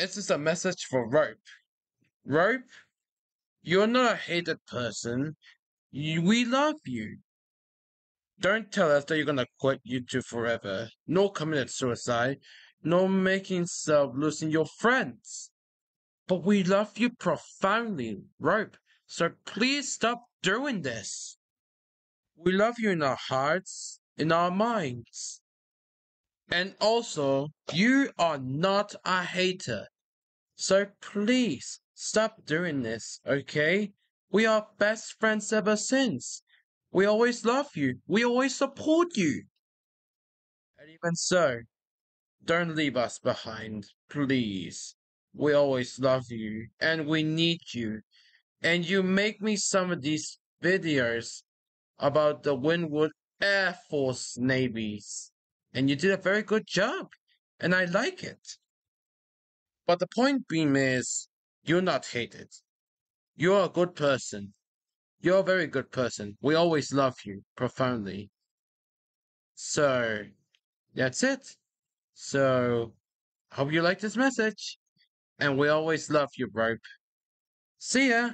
This is a message for Rope. Rope, you're not a hated person. We love you. Don't tell us that you're gonna quit YouTube forever, nor committed suicide, nor making self losing your friends. But we love you profoundly, Rope, so please stop doing this. We love you in our hearts, in our minds. And also, you are not a hater. So please stop doing this, okay? We are best friends ever since. We always love you. We always support you. And even so, don't leave us behind, please. We always love you and we need you. And you make me some of these videos about the Wynwood Air Force Navies. And you did a very good job. And I like it. But the point being is, you're not hated. You're a good person. You're a very good person. We always love you profoundly. So, that's it. So, hope you like this message. And we always love you, Rope. See ya!